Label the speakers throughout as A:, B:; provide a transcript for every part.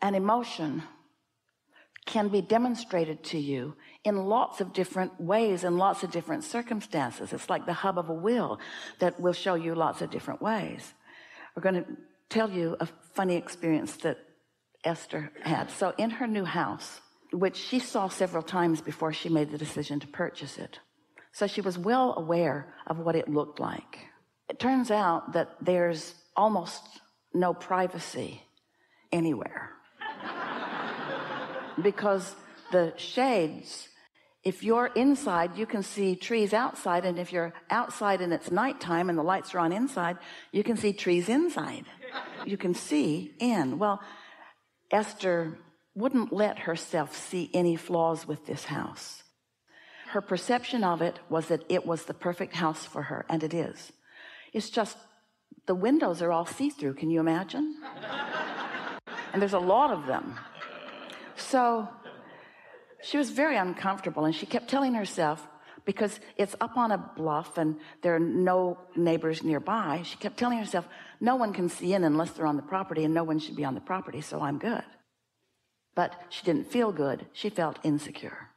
A: an emotion can be demonstrated to you in lots of different ways and lots of different circumstances. It's like the hub of a wheel that will show you lots of different ways. We're going to tell you a funny experience that Esther had. So in her new house, which she saw several times before she made the decision to purchase it. So she was well aware of what it looked like. It turns out that there's almost no privacy anywhere because the shades if you're inside you can see trees outside and if you're outside and it's nighttime and the lights are on inside you can see trees inside. You can see in. Well Esther wouldn't let herself see any flaws with this house. Her perception of it was that it was the perfect house for her and it is. It's just the windows are all see-through can you imagine? And there's a lot of them so she was very uncomfortable and she kept telling herself because it's up on a bluff and there are no neighbors nearby she kept telling herself no one can see in unless they're on the property and no one should be on the property so I'm good. But she didn't feel good. She felt insecure.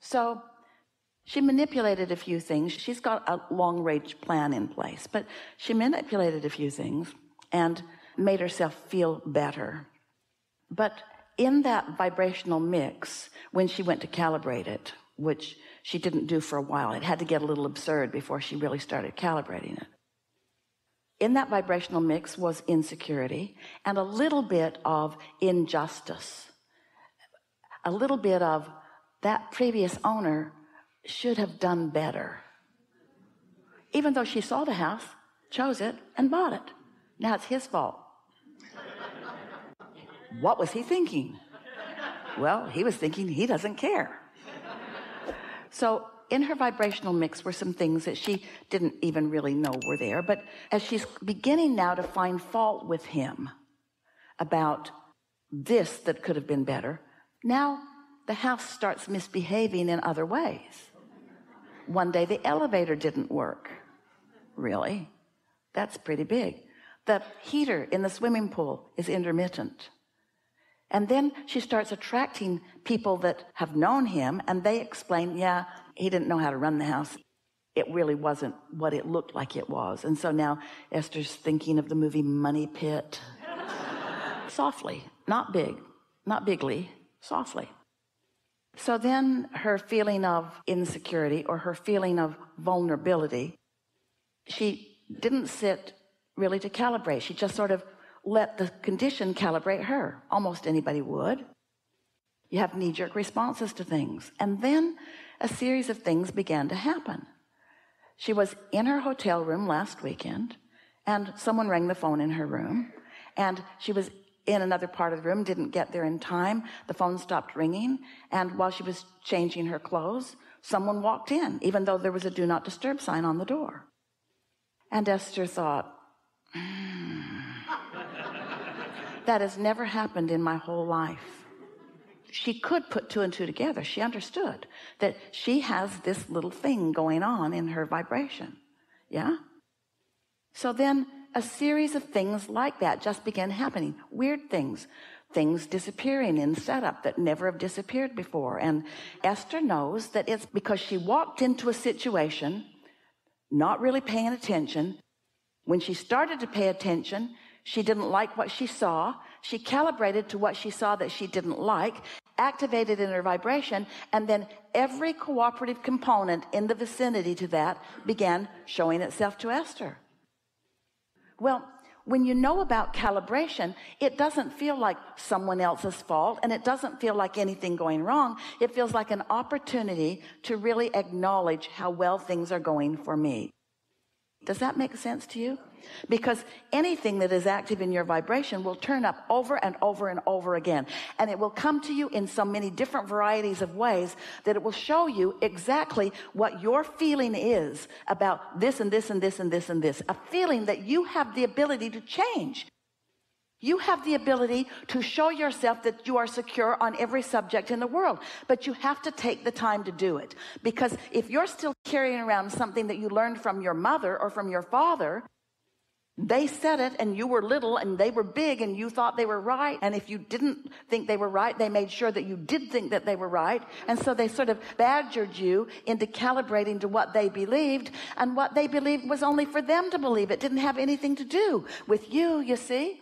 A: So she manipulated a few things. She's got a long-range plan in place but she manipulated a few things and made herself feel better. But in that vibrational mix when she went to calibrate it which she didn't do for a while it had to get a little absurd before she really started calibrating it. In that vibrational mix was insecurity and a little bit of injustice. A little bit of that previous owner should have done better. Even though she saw the house chose it and bought it. Now it's his fault what was he thinking? Well he was thinking he doesn't care. So in her vibrational mix were some things that she didn't even really know were there but as she's beginning now to find fault with him about this that could have been better now the house starts misbehaving in other ways. One day the elevator didn't work. Really? That's pretty big. The heater in the swimming pool is intermittent and then she starts attracting people that have known him and they explain yeah he didn't know how to run the house. It really wasn't what it looked like it was. And so now Esther's thinking of the movie money pit. Softly not big not bigly softly. So then her feeling of insecurity or her feeling of vulnerability she didn't sit really to calibrate. She just sort of let the condition calibrate her. Almost anybody would. You have knee-jerk responses to things. And then a series of things began to happen. She was in her hotel room last weekend and someone rang the phone in her room and she was in another part of the room didn't get there in time. The phone stopped ringing and while she was changing her clothes someone walked in even though there was a do not disturb sign on the door. And Esther thought hmm, that has never happened in my whole life. She could put two and two together. She understood that she has this little thing going on in her vibration. Yeah? So then a series of things like that just began happening. Weird things. Things disappearing in setup that never have disappeared before. And Esther knows that it's because she walked into a situation not really paying attention. When she started to pay attention she didn't like what she saw. She calibrated to what she saw that she didn't like activated in her vibration and then every cooperative component in the vicinity to that began showing itself to Esther. Well when you know about calibration it doesn't feel like someone else's fault and it doesn't feel like anything going wrong. It feels like an opportunity to really acknowledge how well things are going for me. Does that make sense to you because anything that is active in your vibration will turn up over and over and over again. And it will come to you in so many different varieties of ways that it will show you exactly what your feeling is about this and this and this and this and this. A feeling that you have the ability to change. You have the ability to show yourself that you are secure on every subject in the world, but you have to take the time to do it. Because if you're still carrying around something that you learned from your mother or from your father, they said it and you were little and they were big and you thought they were right. And if you didn't think they were right, they made sure that you did think that they were right. And so they sort of badgered you into calibrating to what they believed. And what they believed was only for them to believe. It didn't have anything to do with you, you see.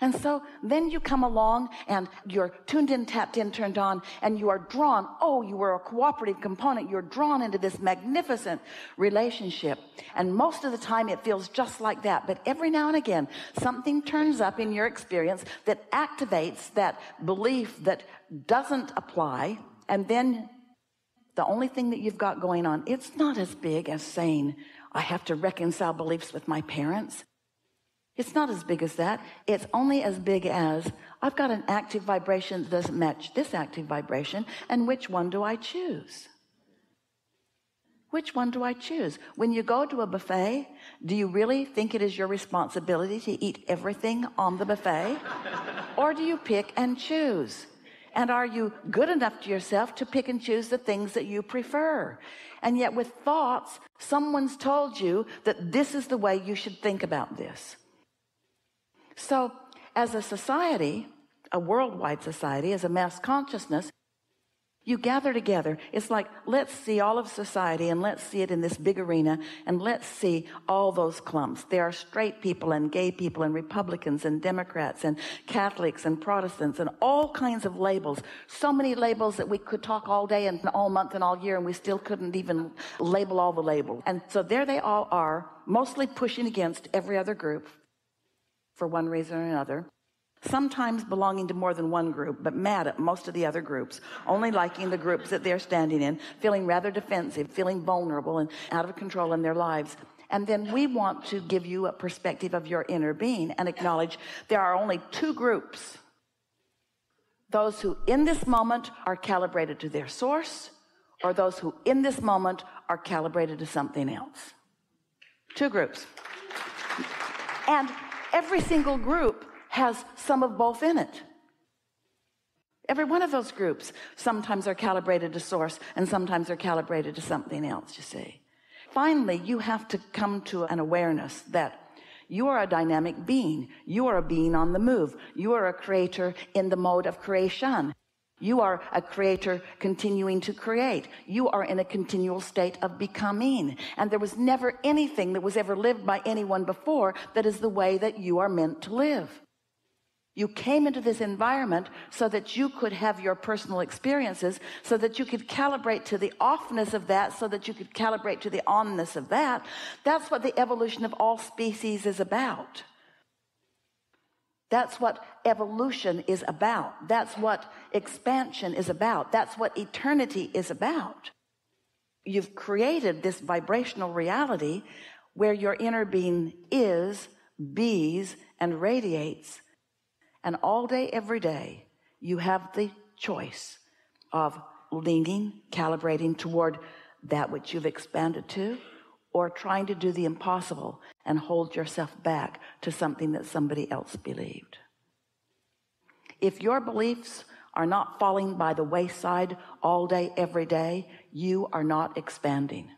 A: And so then you come along and you're tuned in, tapped in, turned on, and you are drawn. Oh, you were a cooperative component. You're drawn into this magnificent relationship. And most of the time it feels just like that. But every now and again, something turns up in your experience that activates that belief that doesn't apply. And then the only thing that you've got going on, it's not as big as saying, I have to reconcile beliefs with my parents. It's not as big as that. It's only as big as I've got an active vibration that doesn't match this active vibration. And which one do I choose? Which one do I choose? When you go to a buffet, do you really think it is your responsibility to eat everything on the buffet? or do you pick and choose? And are you good enough to yourself to pick and choose the things that you prefer? And yet with thoughts, someone's told you that this is the way you should think about this. So as a society, a worldwide society, as a mass consciousness, you gather together. It's like, let's see all of society and let's see it in this big arena and let's see all those clumps. There are straight people and gay people and Republicans and Democrats and Catholics and Protestants and all kinds of labels. So many labels that we could talk all day and all month and all year and we still couldn't even label all the labels. And so there they all are, mostly pushing against every other group for one reason or another sometimes belonging to more than one group but mad at most of the other groups only liking the groups that they're standing in feeling rather defensive feeling vulnerable and out of control in their lives. And then we want to give you a perspective of your inner being and acknowledge there are only two groups. Those who in this moment are calibrated to their source or those who in this moment are calibrated to something else. Two groups. And every single group has some of both in it. Every one of those groups sometimes are calibrated to source and sometimes are calibrated to something else you see. Finally you have to come to an awareness that you are a dynamic being. You are a being on the move. You are a creator in the mode of creation you are a creator continuing to create. You are in a continual state of becoming. And there was never anything that was ever lived by anyone before that is the way that you are meant to live. You came into this environment so that you could have your personal experiences, so that you could calibrate to the offness of that, so that you could calibrate to the onness of that. That's what the evolution of all species is about. That's what evolution is about. That's what expansion is about. That's what eternity is about. You've created this vibrational reality where your inner being is, bees, and radiates. And all day, every day, you have the choice of leaning, calibrating toward that which you've expanded to, or trying to do the impossible and hold yourself back to something that somebody else believed. If your beliefs are not falling by the wayside all day, every day, you are not expanding.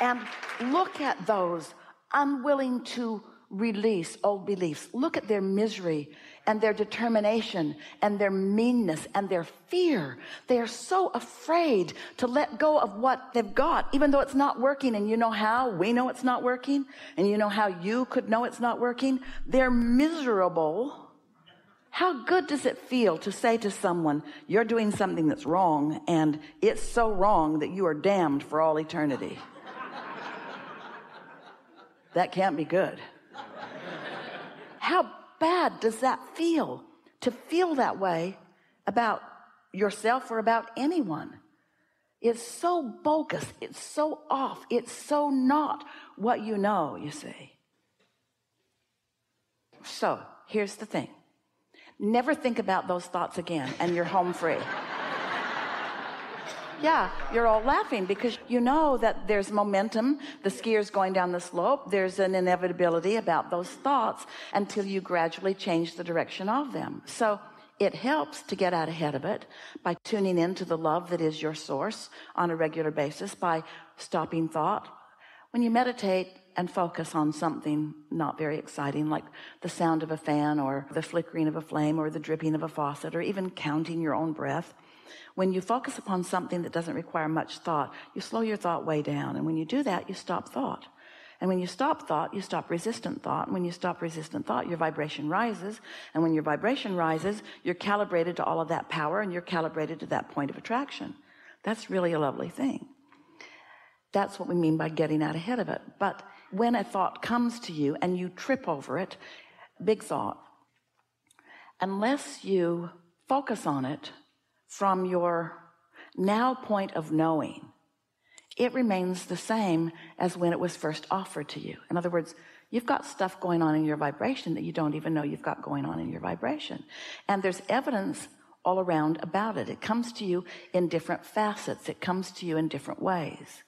A: And look at those unwilling to release old beliefs. Look at their misery and their determination and their meanness and their fear. They are so afraid to let go of what they've got, even though it's not working. And you know how we know it's not working. And you know how you could know it's not working. They're miserable. How good does it feel to say to someone, you're doing something that's wrong and it's so wrong that you are damned for all eternity? that can't be good. How bad does that feel to feel that way about yourself or about anyone? It's so bogus. It's so off. It's so not what you know, you see. So here's the thing. Never think about those thoughts again and you're home free. Yeah, you're all laughing because you know that there's momentum. The skier's going down the slope. There's an inevitability about those thoughts until you gradually change the direction of them. So it helps to get out ahead of it by tuning into the love that is your source on a regular basis by stopping thought. When you meditate and focus on something not very exciting, like the sound of a fan or the flickering of a flame or the dripping of a faucet or even counting your own breath, when you focus upon something that doesn't require much thought, you slow your thought way down. And when you do that, you stop thought. And when you stop thought, you stop resistant thought. And when you stop resistant thought, your vibration rises. And when your vibration rises, you're calibrated to all of that power and you're calibrated to that point of attraction. That's really a lovely thing. That's what we mean by getting out ahead of it. But when a thought comes to you and you trip over it, big thought, unless you focus on it from your now point of knowing, it remains the same as when it was first offered to you. In other words, you've got stuff going on in your vibration that you don't even know you've got going on in your vibration. And there's evidence all around about it. It comes to you in different facets. It comes to you in different ways.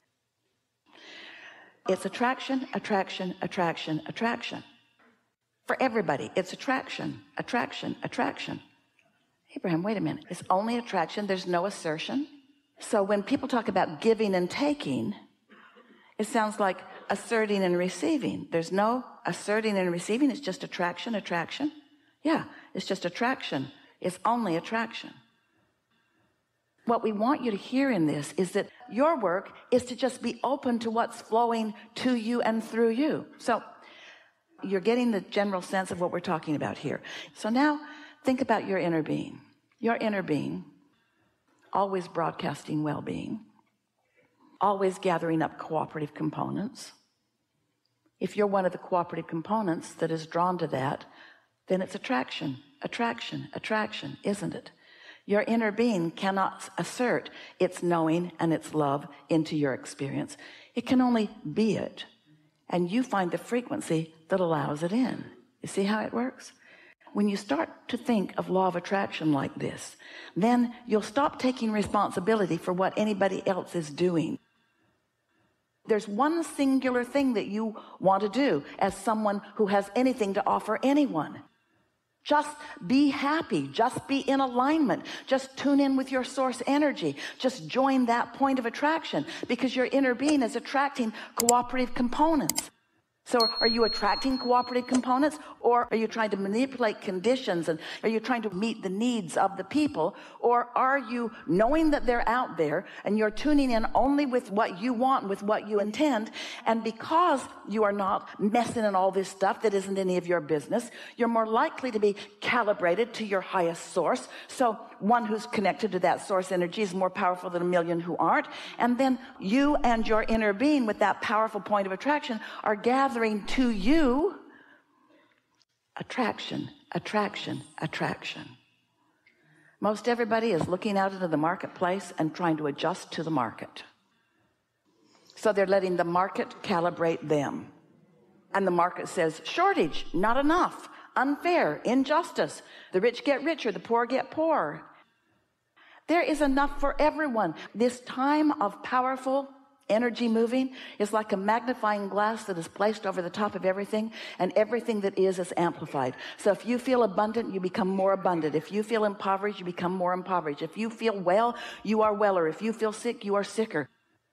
A: It's attraction, attraction, attraction, attraction. For everybody, it's attraction, attraction, attraction. Abraham, wait a minute. It's only attraction. There's no assertion. So when people talk about giving and taking, it sounds like asserting and receiving. There's no asserting and receiving. It's just attraction, attraction. Yeah, it's just attraction. It's only attraction. What we want you to hear in this is that your work is to just be open to what's flowing to you and through you. So you're getting the general sense of what we're talking about here. So now think about your inner being. Your inner being always broadcasting well-being, always gathering up cooperative components. If you're one of the cooperative components that is drawn to that, then it's attraction, attraction, attraction, isn't it? Your inner being cannot assert its knowing and its love into your experience. It can only be it. And you find the frequency that allows it in. You see how it works? When you start to think of law of attraction like this, then you'll stop taking responsibility for what anybody else is doing. There's one singular thing that you want to do as someone who has anything to offer anyone. Just be happy. Just be in alignment. Just tune in with your source energy. Just join that point of attraction because your inner being is attracting cooperative components. So are you attracting cooperative components or are you trying to manipulate conditions and are you trying to meet the needs of the people? Or are you knowing that they're out there and you're tuning in only with what you want with what you intend? And because you are not messing in all this stuff that isn't any of your business you're more likely to be calibrated to your highest source. So one who's connected to that source energy is more powerful than a million who aren't. And then you and your inner being with that powerful point of attraction are gathering to you attraction attraction attraction. Most everybody is looking out into the marketplace and trying to adjust to the market. So they're letting the market calibrate them. And the market says shortage not enough. Unfair injustice. The rich get richer the poor get poorer. There is enough for everyone. This time of powerful energy moving is like a magnifying glass that is placed over the top of everything and everything that is is amplified. So if you feel abundant, you become more abundant. If you feel impoverished, you become more impoverished. If you feel well, you are weller. If you feel sick, you are sicker.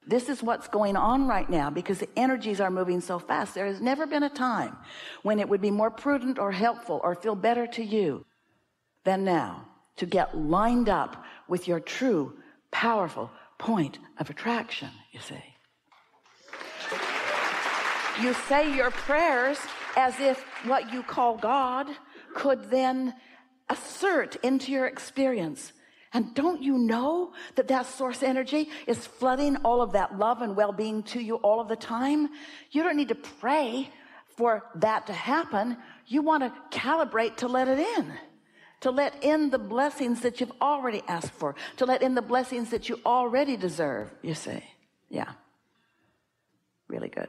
A: This is what's going on right now because the energies are moving so fast. There has never been a time when it would be more prudent or helpful or feel better to you than now to get lined up with your true powerful point of attraction you see. You say your prayers as if what you call God could then assert into your experience. And don't you know that that source energy is flooding all of that love and well-being to you all of the time? You don't need to pray for that to happen. You want to calibrate to let it in to let in the blessings that you've already asked for, to let in the blessings that you already deserve, you see. Yeah. Really good.